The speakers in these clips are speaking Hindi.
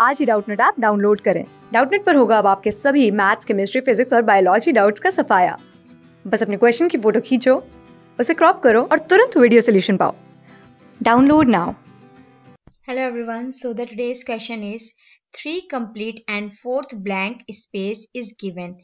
आज ही डाउटनेट ऐप डाउनलोड करें। डाउटनेट पर होगा अब आपके सभी मैथ्स, केमिस्ट्री, फिजिक्स और बायोलॉजी डाउट्स का सफाया। बस अपने क्वेश्चन की फ़ोटो खींचो, उसे क्रॉप करो और तुरंत वीडियो सोल्यूशन पाओ। Download now. Hello everyone so the today's question is three complete and fourth blank space is given.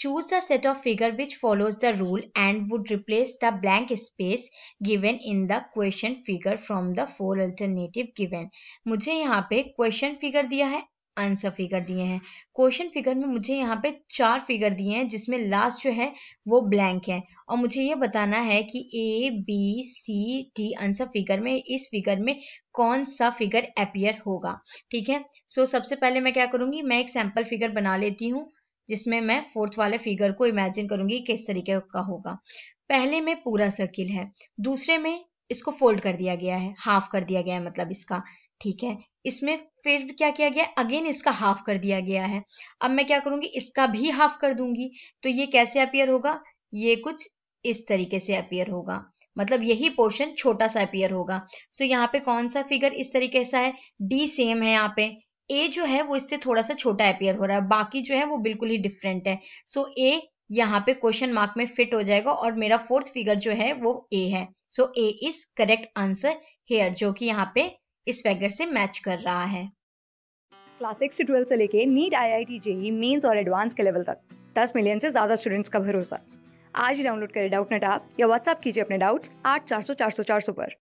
Choose the set of figure which follows the rule and would replace the blank space given in the question figure from the four alternative given. मुझे यहाँ पे question figure दिया है आंसर फिगर दिए हैं क्वेश्चन फिगर में मुझे यहाँ पे चार फिगर दिए हैं जिसमें लास्ट जो है वो ब्लैंक है और मुझे ये बताना है कि A B C D answer figure में इस फिगर में कौन सा फिगर अपियर होगा ठीक है सो so, सबसे पहले मैं क्या करूँगी मैं एक सैंपल फिगर बना लेती हूँ जिसमें मैं फोर्थ वाले फिगर को इमेजिन करूँगी किस तरीके का होगा। पहले में पूरा सर्किल है, दूसरे में इसको फोल्ड कर दिया गया है हाफ़ कर दिया गया है मतलब इसका, ठीक है? इसमें फिर क्या किया गया? अगेन इसका हाफ़ कर दिया गया है। अब मैं क्या करूँगी? इसका भी हाफ़ कर दूँगी। तो ये कैसे अपियर होगा? ये कुछ इस तरीके से अपियर होगा। मतलब यही पोर्शन छोटा सा अपियर होगा। सो यहाँ पे कौन सा फिगर इस तरीके सा है? डी सेम है यहाँ पे। ए जो है वो इससे थोड़ा सा छोटा अपियर हो रहा है, बाकी जो है वो बिल्कुल ही डिफरेंट है। सो ए यहाँ पे क्वेश्चन मार्क में फिट हो जाएगा और मेरा फोर्थ फिगर जो है वो ए है। So A is correct answer here जो कि यहाँ पे इस फिगर से मैच कर रहा है। क्लास सिक्स से ट्वेल्थ से लेके NEET I I T JEE mains और एडवांस के लेवल तक। दस मिलियन से ज़्यादा स्टूडेंट्स का भरोसा। आज ही डाउनलोड करें डाउट नेट आप या व्हाट्सअप कीजिए अपने डाउट्स आठ चार सौ चार सौ चार सौ पर।